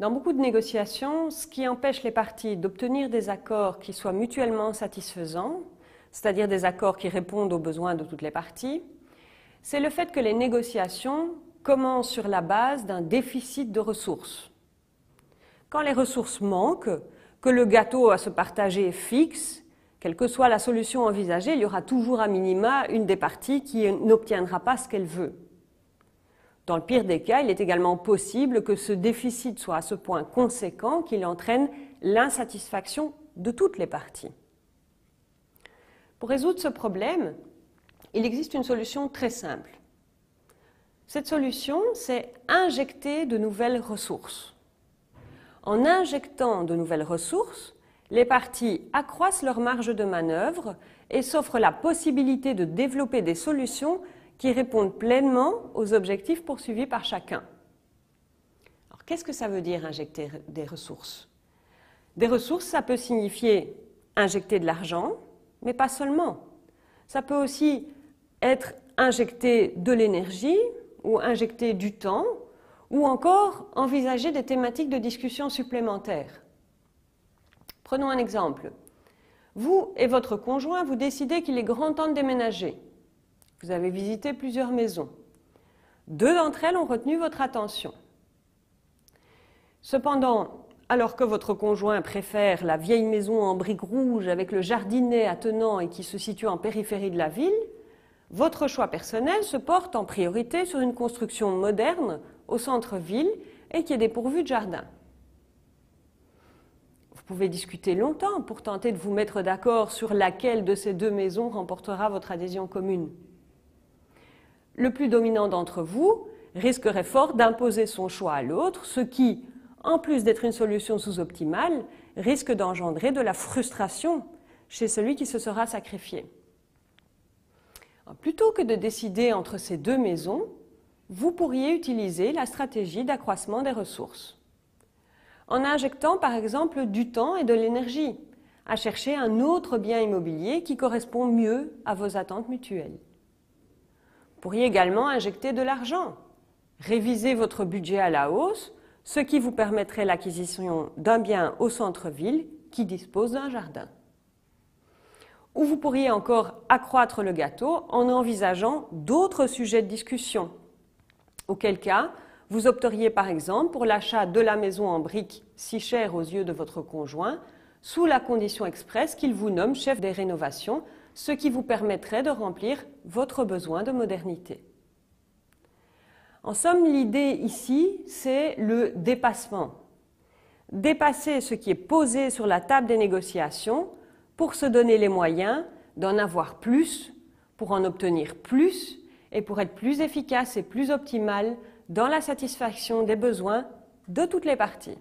Dans beaucoup de négociations, ce qui empêche les parties d'obtenir des accords qui soient mutuellement satisfaisants, c'est-à-dire des accords qui répondent aux besoins de toutes les parties, c'est le fait que les négociations commencent sur la base d'un déficit de ressources. Quand les ressources manquent, que le gâteau à se partager est fixe, quelle que soit la solution envisagée, il y aura toujours à minima une des parties qui n'obtiendra pas ce qu'elle veut. Dans le pire des cas, il est également possible que ce déficit soit à ce point conséquent qu'il entraîne l'insatisfaction de toutes les parties. Pour résoudre ce problème, il existe une solution très simple. Cette solution, c'est injecter de nouvelles ressources. En injectant de nouvelles ressources, les parties accroissent leur marge de manœuvre et s'offrent la possibilité de développer des solutions qui répondent pleinement aux objectifs poursuivis par chacun. Alors, qu'est-ce que ça veut dire injecter des ressources? Des ressources, ça peut signifier injecter de l'argent, mais pas seulement. Ça peut aussi être injecter de l'énergie ou injecter du temps ou encore envisager des thématiques de discussion supplémentaires. Prenons un exemple. Vous et votre conjoint, vous décidez qu'il est grand temps de déménager. Vous avez visité plusieurs maisons. Deux d'entre elles ont retenu votre attention. Cependant, alors que votre conjoint préfère la vieille maison en briques rouges avec le jardinet attenant et qui se situe en périphérie de la ville, votre choix personnel se porte en priorité sur une construction moderne au centre-ville et qui est dépourvue de jardin. Vous pouvez discuter longtemps pour tenter de vous mettre d'accord sur laquelle de ces deux maisons remportera votre adhésion commune le plus dominant d'entre vous risquerait fort d'imposer son choix à l'autre, ce qui, en plus d'être une solution sous-optimale, risque d'engendrer de la frustration chez celui qui se sera sacrifié. Plutôt que de décider entre ces deux maisons, vous pourriez utiliser la stratégie d'accroissement des ressources. En injectant par exemple du temps et de l'énergie à chercher un autre bien immobilier qui correspond mieux à vos attentes mutuelles pourriez également injecter de l'argent, réviser votre budget à la hausse, ce qui vous permettrait l'acquisition d'un bien au centre-ville qui dispose d'un jardin. Ou vous pourriez encore accroître le gâteau en envisageant d'autres sujets de discussion, auquel cas vous opteriez par exemple pour l'achat de la maison en briques si chère aux yeux de votre conjoint, sous la condition expresse qu'il vous nomme chef des rénovations ce qui vous permettrait de remplir votre besoin de modernité. En somme, l'idée ici, c'est le dépassement. Dépasser ce qui est posé sur la table des négociations pour se donner les moyens d'en avoir plus, pour en obtenir plus et pour être plus efficace et plus optimal dans la satisfaction des besoins de toutes les parties.